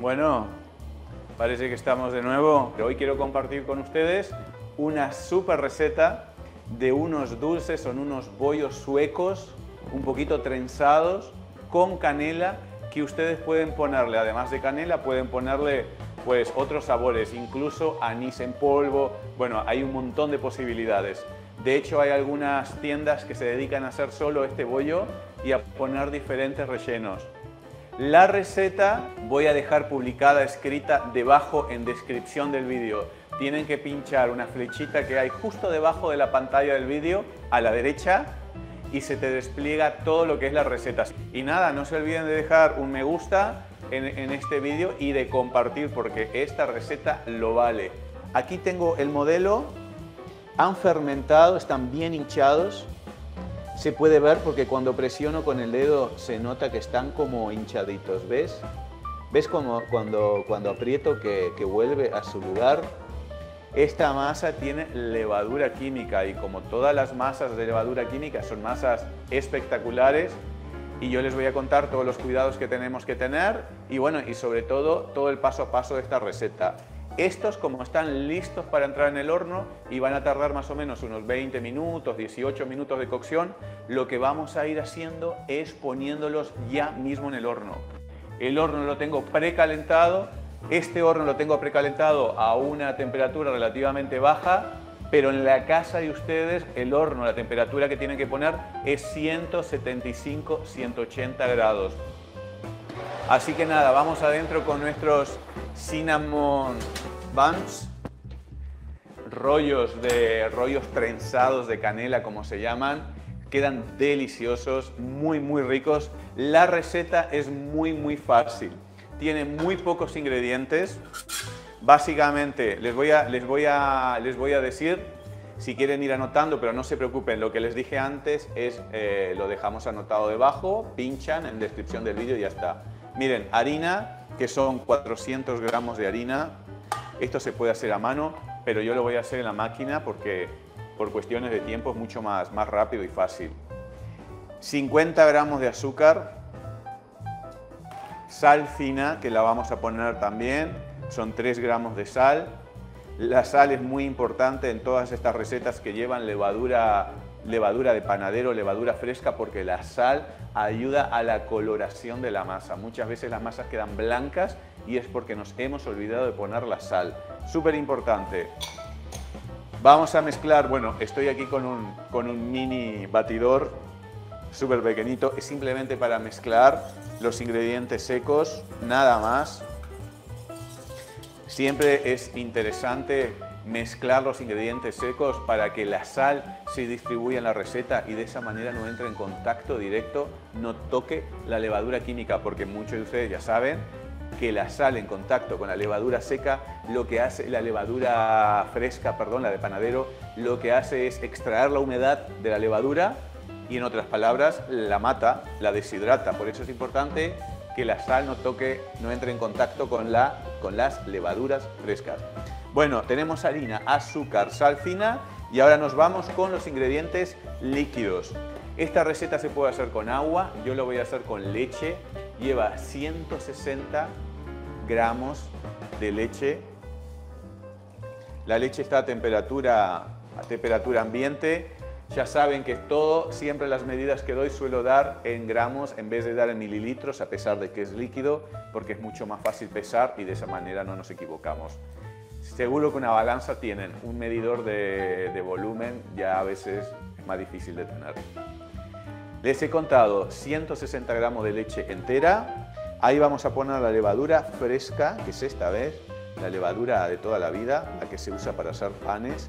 Bueno, parece que estamos de nuevo. Hoy quiero compartir con ustedes una super receta de unos dulces, son unos bollos suecos, un poquito trenzados, con canela, que ustedes pueden ponerle, además de canela, pueden ponerle pues otros sabores, incluso anís en polvo, bueno, hay un montón de posibilidades. De hecho, hay algunas tiendas que se dedican a hacer solo este bollo y a poner diferentes rellenos. La receta voy a dejar publicada, escrita debajo en descripción del vídeo. Tienen que pinchar una flechita que hay justo debajo de la pantalla del vídeo, a la derecha, y se te despliega todo lo que es la receta. Y nada, no se olviden de dejar un me gusta en, este vídeo y de compartir porque esta receta lo vale. Aquí tengo el modelo, han fermentado, están bien hinchados, se puede ver porque cuando presiono con el dedo se nota que están como hinchaditos, ¿ves? ¿Ves como cuando, cuando aprieto que, que vuelve a su lugar? Esta masa tiene levadura química y como todas las masas de levadura química son masas espectaculares y yo les voy a contar todos los cuidados que tenemos que tener y bueno, y sobre todo todo el paso a paso de esta receta. Estos como están listos para entrar en el horno y van a tardar más o menos unos 20 minutos, 18 minutos de cocción, lo que vamos a ir haciendo es poniéndolos ya mismo en el horno. El horno lo tengo precalentado, este horno lo tengo precalentado a una temperatura relativamente baja, pero en la casa de ustedes el horno, la temperatura que tienen que poner es 175-180 grados. Así que nada, vamos adentro con nuestros cinnamon buns, rollos de rollos trenzados de canela como se llaman, quedan deliciosos, muy muy ricos. La receta es muy muy fácil, tiene muy pocos ingredientes. Básicamente les voy a, les voy a, les voy a decir si quieren ir anotando, pero no se preocupen, lo que les dije antes es, eh, lo dejamos anotado debajo, pinchan en descripción del vídeo y ya está. Miren, harina, que son 400 gramos de harina. Esto se puede hacer a mano, pero yo lo voy a hacer en la máquina porque por cuestiones de tiempo es mucho más, más rápido y fácil. 50 gramos de azúcar, sal fina, que la vamos a poner también, son 3 gramos de sal. La sal es muy importante en todas estas recetas que llevan levadura levadura de panadero, levadura fresca, porque la sal ayuda a la coloración de la masa. Muchas veces las masas quedan blancas y es porque nos hemos olvidado de poner la sal. Súper importante. Vamos a mezclar, bueno, estoy aquí con un, con un mini batidor súper pequeñito, es simplemente para mezclar los ingredientes secos, nada más. Siempre es interesante mezclar los ingredientes secos para que la sal se distribuya en la receta y de esa manera no entre en contacto directo, no toque la levadura química, porque muchos de ustedes ya saben que la sal en contacto con la levadura seca, lo que hace la levadura fresca, perdón, la de panadero, lo que hace es extraer la humedad de la levadura y en otras palabras la mata, la deshidrata. Por eso es importante que la sal no toque, no entre en contacto con, la, con las levaduras frescas. Bueno, tenemos harina, azúcar, sal fina y ahora nos vamos con los ingredientes líquidos. Esta receta se puede hacer con agua, yo lo voy a hacer con leche. Lleva 160 gramos de leche. La leche está a temperatura, a temperatura ambiente. Ya saben que todo, siempre las medidas que doy suelo dar en gramos en vez de dar en mililitros, a pesar de que es líquido, porque es mucho más fácil pesar y de esa manera no nos equivocamos. Seguro que una balanza tienen un medidor de, volumen, ya a veces es más difícil de tener. Les he contado 160 gramos de leche entera. Ahí vamos a poner la levadura fresca, que es esta vez, la levadura de toda la vida, la que se usa para hacer panes.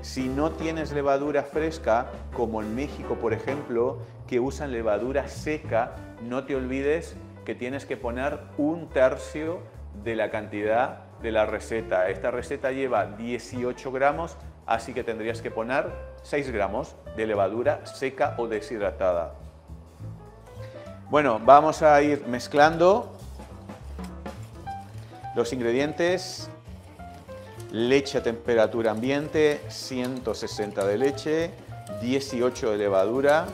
Si no tienes levadura fresca, como en México, por ejemplo, que usan levadura seca, no te olvides que tienes que poner un tercio de la cantidad de la receta. Esta receta lleva 18 gramos, así que tendrías que poner 6 gramos de levadura seca o deshidratada. Bueno, vamos a ir mezclando los ingredientes. Leche a temperatura ambiente, 160 de leche, 18 de levadura.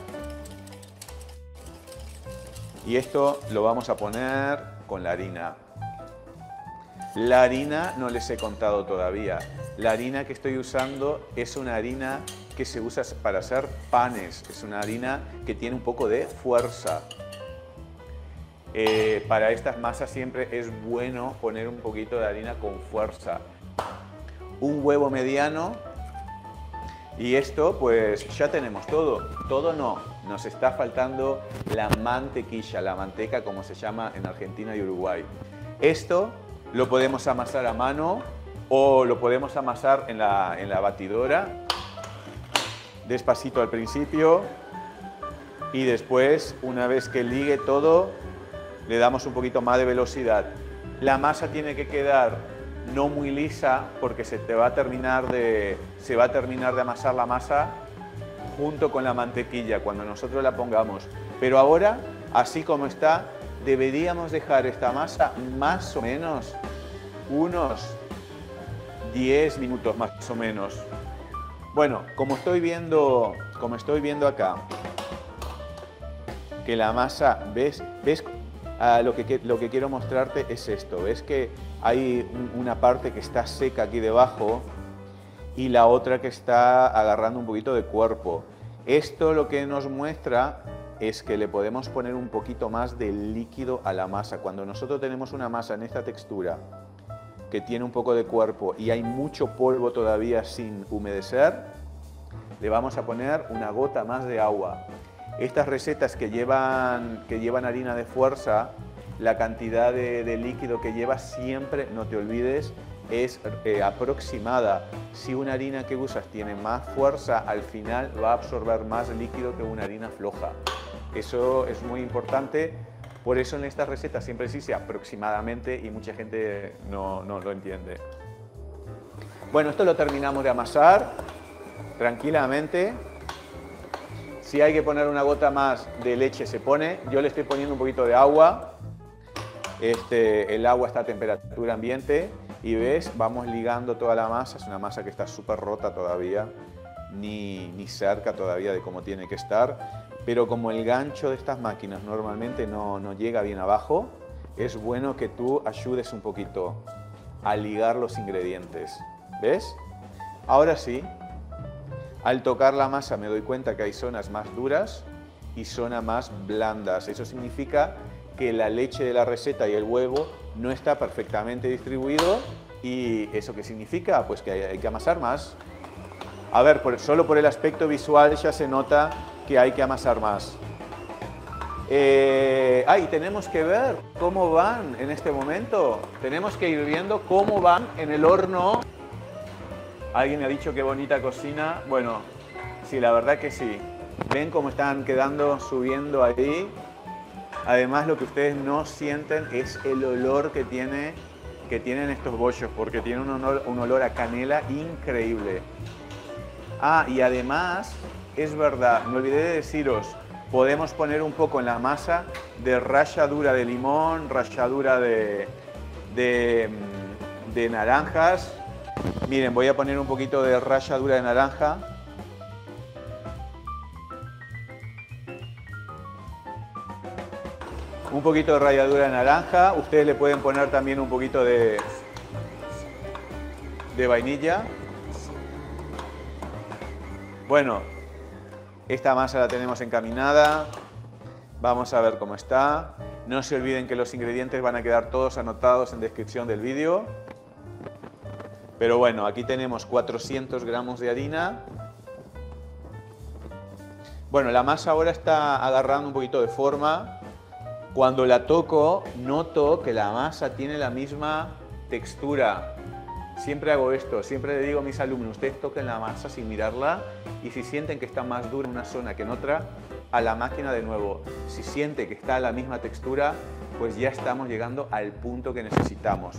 Y esto lo vamos a poner con la harina La harina no les he contado todavía. La harina que estoy usando es una harina que se usa para hacer panes. Es una harina que tiene un poco de fuerza. Eh, para estas masas siempre es bueno poner un poquito de harina con fuerza. Un huevo mediano y esto pues ya tenemos todo. Todo no, nos está faltando la mantequilla, la manteca como se llama en Argentina y Uruguay. Esto lo podemos amasar a mano o lo podemos amasar en la, en la batidora, despacito al principio y después, una vez que ligue todo, le damos un poquito más de velocidad. La masa tiene que quedar no muy lisa porque se te va a terminar de, se va a terminar de amasar la masa junto con la mantequilla cuando nosotros la pongamos. Pero ahora, así como está, deberíamos dejar esta masa más o menos unos 10 minutos más o menos. Bueno, como estoy viendo, como estoy viendo acá, que la masa, ¿ves? ¿Ves? Ah, lo, que, lo que quiero mostrarte es esto. ¿Ves que hay una parte que está seca aquí debajo y la otra que está agarrando un poquito de cuerpo? Esto lo que nos muestra es que le podemos poner un poquito más de líquido a la masa. Cuando nosotros tenemos una masa en esta textura que tiene un poco de cuerpo y hay mucho polvo todavía sin humedecer, le vamos a poner una gota más de agua. Estas recetas que llevan, que llevan harina de fuerza, la cantidad de, líquido que lleva siempre, no te olvides, es eh, aproximada. Si una harina que usas tiene más fuerza, al final va a absorber más líquido que una harina floja. Eso es muy importante, por eso en estas recetas siempre se dice aproximadamente y mucha gente no, no lo entiende. Bueno, esto lo terminamos de amasar tranquilamente. Si hay que poner una gota más de leche se pone. Yo le estoy poniendo un poquito de agua. Este, el agua está a temperatura ambiente y ves, vamos ligando toda la masa. Es una masa que está súper rota todavía, ni, ni cerca todavía de cómo tiene que estar pero como el gancho de estas máquinas normalmente no, no llega bien abajo, es bueno que tú ayudes un poquito a ligar los ingredientes. ¿Ves? Ahora sí, al tocar la masa me doy cuenta que hay zonas más duras y zonas más blandas. Eso significa que la leche de la receta y el huevo no está perfectamente distribuido y eso qué significa? Pues que hay, que amasar más. A ver, solo por el aspecto visual ya se nota que hay que amasar más. Eh, ah, y tenemos que ver cómo van en este momento. Tenemos que ir viendo cómo van en el horno. Alguien me ha dicho qué bonita cocina. Bueno, sí, la verdad que sí. Ven cómo están quedando subiendo ahí. Además, lo que ustedes no sienten es el olor que, tiene, que tienen estos bollos, porque tienen un olor, un olor a canela increíble. Ah, y además es verdad, me olvidé de deciros, podemos poner un poco en la masa de ralladura de limón, ralladura de, de, mm, de naranjas. Miren, voy a poner un poquito de ralladura de naranja. Un poquito de ralladura de naranja. Ustedes le pueden poner también un poquito de, de vainilla. Bueno, esta masa la tenemos encaminada. Vamos a ver cómo está. No se olviden que los ingredientes van a quedar todos anotados en descripción del vídeo. Pero bueno, aquí tenemos 400 gramos de harina. Bueno, la masa ahora está agarrando un poquito de forma. Cuando la toco, noto que la masa tiene la misma textura Siempre hago esto, siempre le digo a mis alumnos, ustedes toquen la masa sin mirarla y si sienten que está más dura en una zona que en otra, a la máquina de nuevo. Si siente que está la misma textura, pues ya estamos llegando al punto que necesitamos.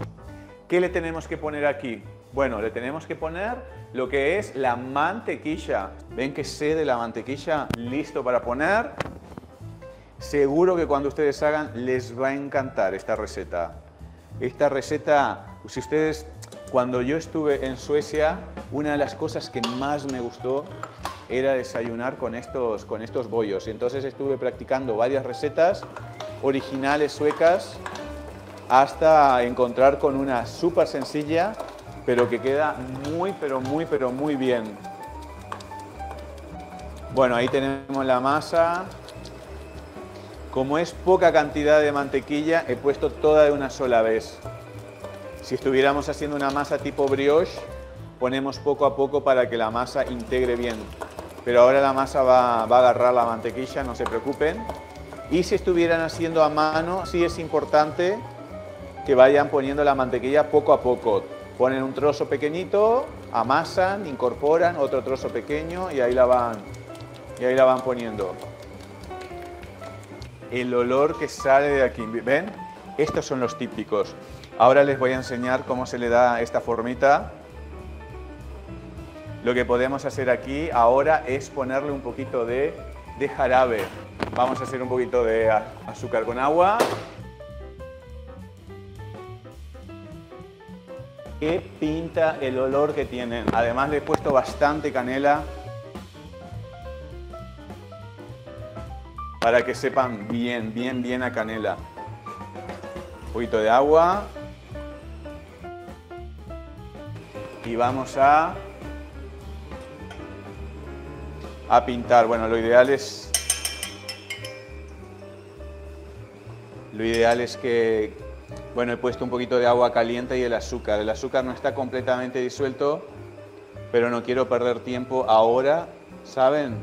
¿Qué le tenemos que poner aquí? Bueno, le tenemos que poner lo que es la mantequilla. ¿Ven que sé de la mantequilla? Listo para poner. Seguro que cuando ustedes hagan les va a encantar esta receta. Esta receta, si ustedes cuando yo estuve en Suecia, una de las cosas que más me gustó era desayunar con estos, con estos bollos. Entonces estuve practicando varias recetas originales suecas hasta encontrar con una súper sencilla, pero que queda muy, pero muy, pero muy bien. Bueno, ahí tenemos la masa. Como es poca cantidad de mantequilla, he puesto toda de una sola vez. Si estuviéramos haciendo una masa tipo brioche, ponemos poco a poco para que la masa integre bien. Pero ahora la masa va, a agarrar la mantequilla, no se preocupen. Y si estuvieran haciendo a mano, sí es importante que vayan poniendo la mantequilla poco a poco. Ponen un trozo pequeñito, amasan, incorporan otro trozo pequeño y ahí la van, y ahí la van poniendo. El olor que sale de aquí, ¿ven? Estos son los típicos. Ahora les voy a enseñar cómo se le da esta formita. Lo que podemos hacer aquí ahora es ponerle un poquito de, jarabe. Vamos a hacer un poquito de azúcar con agua. Qué pinta el olor que tienen. Además le he puesto bastante canela para que sepan bien, bien, bien a canela. Un poquito de agua. Y vamos a, a pintar. Bueno, lo ideal es lo ideal es que, bueno, he puesto un poquito de agua caliente y el azúcar. El azúcar no está completamente disuelto, pero no quiero perder tiempo ahora, ¿saben?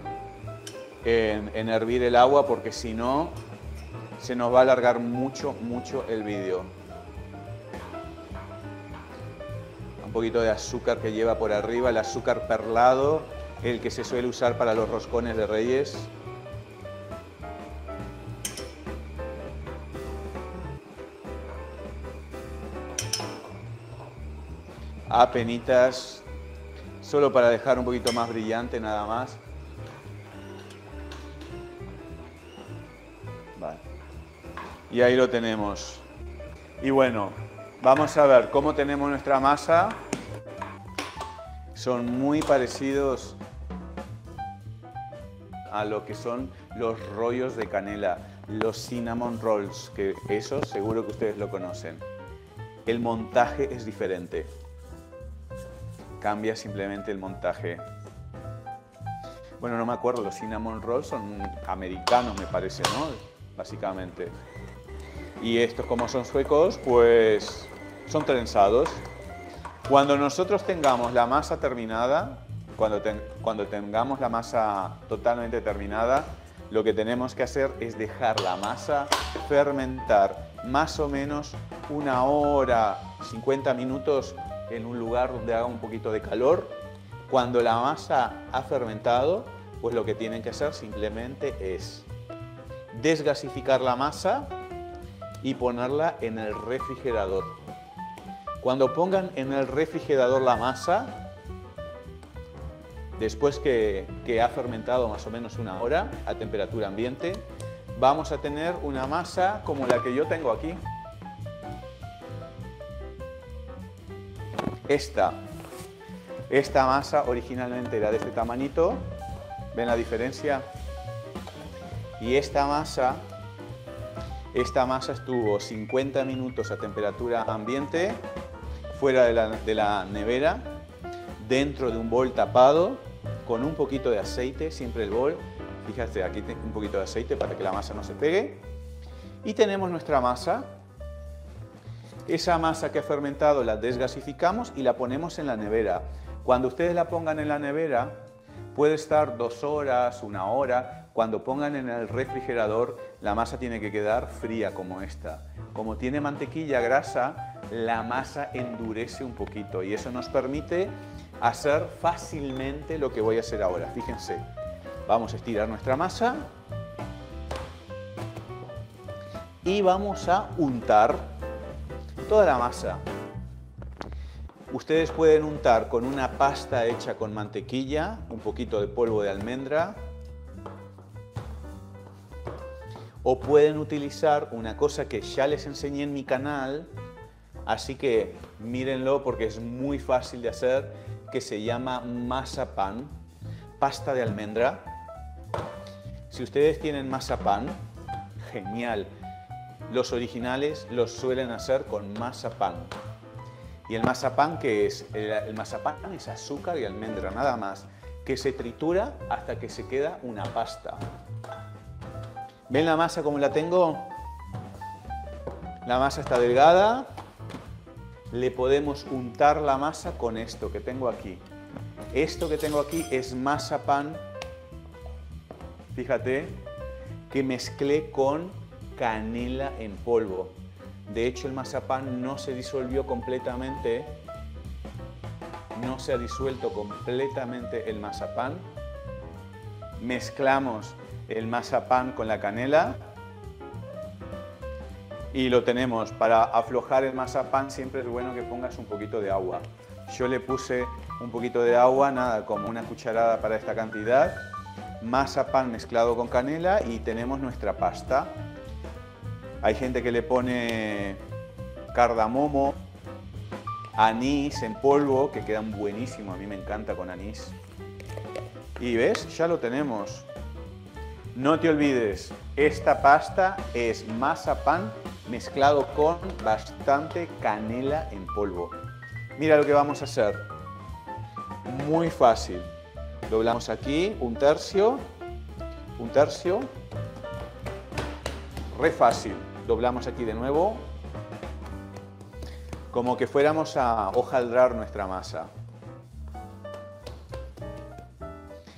En, hervir el agua porque si no, se nos va a alargar mucho, mucho el vídeo. Poquito de azúcar que lleva por arriba, el azúcar perlado, el que se suele usar para los roscones de reyes. apenitas, solo para dejar un poquito más brillante nada más. Y ahí lo tenemos. Y bueno, vamos a ver cómo tenemos nuestra masa. Son muy parecidos a lo que son los rollos de canela, los cinnamon rolls, que eso seguro que ustedes lo conocen. El montaje es diferente cambia simplemente el montaje. Bueno, no me acuerdo, los cinnamon rolls son americanos, me parece, ¿no? Básicamente. Y estos, como son suecos, pues son trenzados. Cuando nosotros tengamos la masa terminada, cuando, tengamos la masa totalmente terminada, lo que tenemos que hacer es dejar la masa fermentar más o menos una hora, 50 minutos en un lugar donde haga un poquito de calor. Cuando la masa ha fermentado, pues lo que tienen que hacer simplemente es desgasificar la masa y ponerla en el refrigerador. Cuando pongan en el refrigerador la masa, después que, ha fermentado más o menos una hora a temperatura ambiente, vamos a tener una masa como la que yo tengo aquí. Esta, esta masa originalmente era de este tamañito, ¿ven la diferencia? Y esta masa, esta masa estuvo 50 minutos a temperatura ambiente, fuera de la, de la nevera, dentro de un bol tapado, con un poquito de aceite, siempre el bol, fíjate, aquí un poquito de aceite para que la masa no se pegue. Y tenemos nuestra masa, esa masa que ha fermentado la desgasificamos y la ponemos en la nevera. Cuando ustedes la pongan en la nevera, puede estar dos horas, una hora. Cuando pongan en el refrigerador, la masa tiene que quedar fría como esta. Como tiene mantequilla grasa, la masa endurece un poquito y eso nos permite hacer fácilmente lo que voy a hacer ahora. Fíjense, vamos a estirar nuestra masa y vamos a untar toda la masa. Ustedes pueden untar con una pasta hecha con mantequilla, un poquito de polvo de almendra, o pueden utilizar una cosa que ya les enseñé en mi canal, así que mírenlo porque es muy fácil de hacer, que se llama pan, pasta de almendra. Si ustedes tienen pan, genial los originales los suelen hacer con mazapán. ¿Y el mazapán qué es? El, el mazapán es azúcar y almendra, nada más, que se tritura hasta que se queda una pasta. ¿Ven la masa como la tengo? La masa está delgada. Le podemos untar la masa con esto que tengo aquí. Esto que tengo aquí es mazapán, fíjate, que mezclé con canela en polvo. De hecho, el mazapán no se disolvió completamente, no se ha disuelto completamente el mazapán. Mezclamos el mazapán con la canela y lo tenemos. Para aflojar el mazapán siempre es bueno que pongas un poquito de agua. Yo le puse un poquito de agua, nada, como una cucharada para esta cantidad, mazapán mezclado con canela y tenemos nuestra pasta. Hay gente que le pone cardamomo, anís en polvo, que quedan buenísimos, a mí me encanta con anís. Y ves, ya lo tenemos. No te olvides, esta pasta es mazapán mezclado con bastante canela en polvo. Mira lo que vamos a hacer. Muy fácil. Doblamos aquí un tercio, un tercio. Re fácil. Doblamos aquí de nuevo. Como que fuéramos a hojaldrar nuestra masa.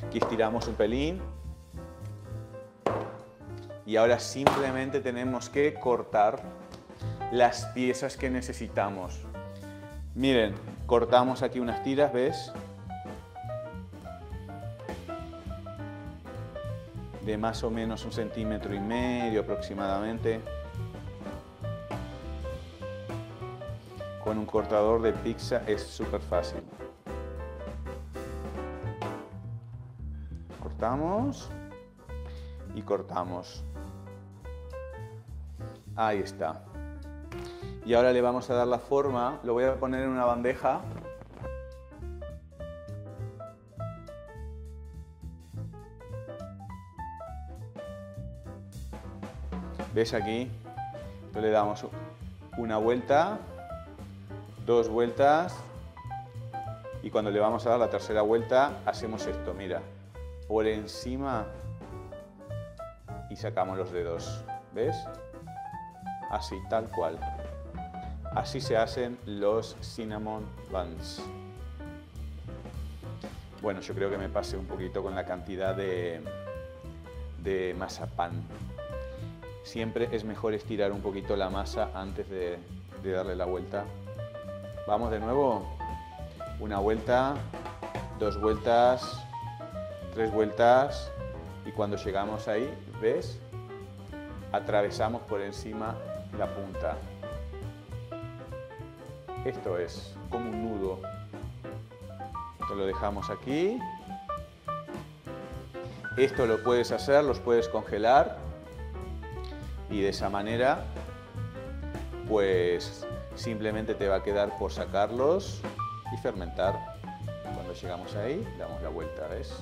Aquí estiramos un pelín. Y ahora simplemente tenemos que cortar las piezas que necesitamos. Miren, cortamos aquí unas tiras, ¿ves? De más o menos un centímetro y medio aproximadamente. Con un cortador de pizza es súper fácil. Cortamos y cortamos. Ahí está. Y ahora le vamos a dar la forma, lo voy a poner en una bandeja. ¿Ves aquí? Entonces le damos una vuelta, dos vueltas y cuando le vamos a dar la tercera vuelta hacemos esto, mira, por encima y sacamos los dedos, ¿ves? Así, tal cual. Así se hacen los cinnamon buns. Bueno, yo creo que me pase un poquito con la cantidad de, de mazapán. Siempre es mejor estirar un poquito la masa antes de, de darle la vuelta. Vamos de nuevo. Una vuelta, dos vueltas, tres vueltas y cuando llegamos ahí, ¿ves? Atravesamos por encima la punta. Esto es como un nudo. Esto lo dejamos aquí. Esto lo puedes hacer, los puedes congelar y de esa manera pues simplemente te va a quedar por sacarlos y fermentar. Cuando llegamos ahí, damos la vuelta, ¿ves?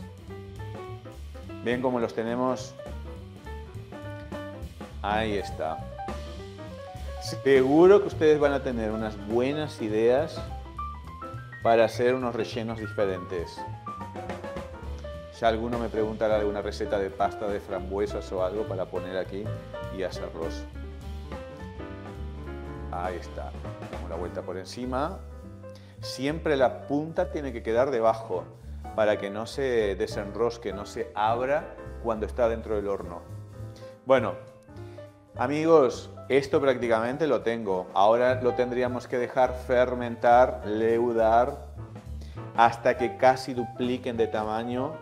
Ven cómo los tenemos. Ahí está. Seguro que ustedes van a tener unas buenas ideas para hacer unos rellenos diferentes. Si alguno me preguntará alguna receta de pasta de frambuesas o algo para poner aquí y hacerlos. Ahí está. Damos la vuelta por encima. Siempre la punta tiene que quedar debajo para que no se desenrosque, no se abra cuando está dentro del horno. Bueno, amigos, esto prácticamente lo tengo. Ahora lo tendríamos que dejar fermentar, leudar, hasta que casi dupliquen de tamaño.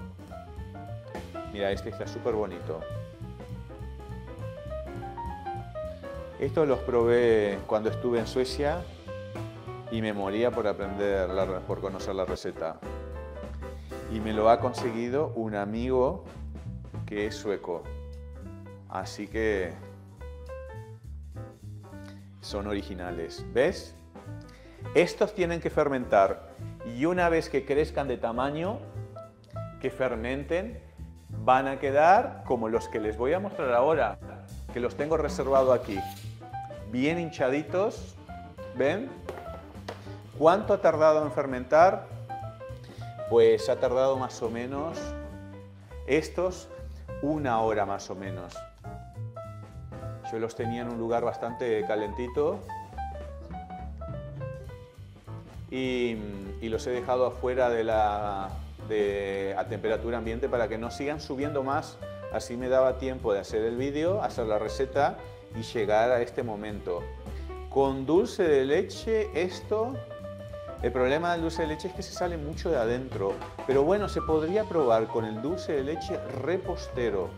Mira, este está súper bonito. Estos los probé cuando estuve en Suecia y me moría por aprender, por conocer la receta. Y me lo ha conseguido un amigo que es sueco. Así que son originales. ¿Ves? Estos tienen que fermentar y una vez que crezcan de tamaño, que fermenten, van a quedar como los que les voy a mostrar ahora, que los tengo reservado aquí. bien hinchaditos. ¿Ven? ¿Cuánto ha tardado en fermentar? Pues ha tardado más o menos estos una hora más o menos. Los tenía en un lugar bastante calentito y, los he dejado afuera de la, a temperatura ambiente para que no sigan subiendo más. Así me daba tiempo de hacer el vídeo, hacer la receta y llegar a este momento. Con dulce de leche esto, el problema del dulce de leche es que se sale mucho de adentro, pero bueno, se podría probar con el dulce de leche repostero.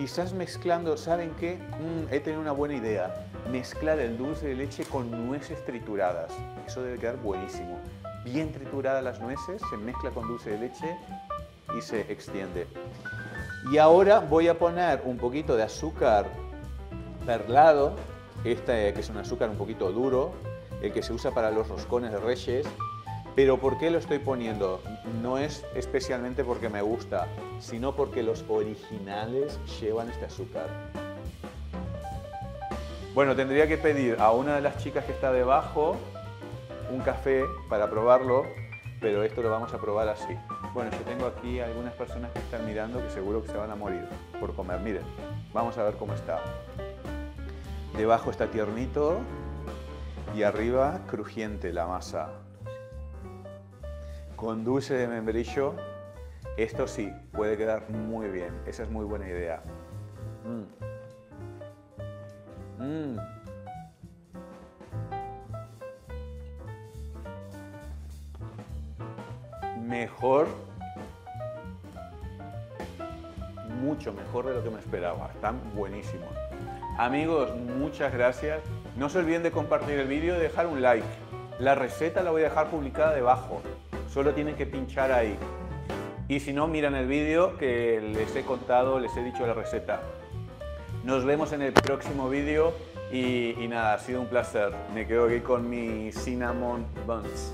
Quizás mezclando, ¿saben qué? Mm, he tenido una buena idea. Mezclar el dulce de leche con nueces trituradas. Eso debe quedar buenísimo. Bien trituradas las nueces, se mezcla con dulce de leche y se extiende. Y ahora voy a poner un poquito de azúcar perlado, este que es un azúcar un poquito duro, el que se usa para los roscones de reyes. Pero ¿por qué lo estoy poniendo? No es especialmente porque me gusta, sino porque los originales llevan este azúcar. Bueno, tendría que pedir a una de las chicas que está debajo un café para probarlo, pero esto lo vamos a probar así. Bueno, yo tengo aquí algunas personas que están mirando que seguro que se van a morir por comer. Miren, vamos a ver cómo está. Debajo está tiernito y arriba crujiente la masa. Con dulce de membrillo, esto sí, puede quedar muy bien. Esa es muy buena idea. Mm. Mm. Mejor, mucho mejor de lo que me esperaba. Están buenísimos. Amigos, muchas gracias. No se olviden de compartir el vídeo y dejar un like. La receta la voy a dejar publicada debajo. Solo tienen que pinchar ahí. Y si no, miran el vídeo que les he contado, les he dicho la receta. Nos vemos en el próximo vídeo y, y nada, ha sido un placer. Me quedo aquí con mi cinnamon buns.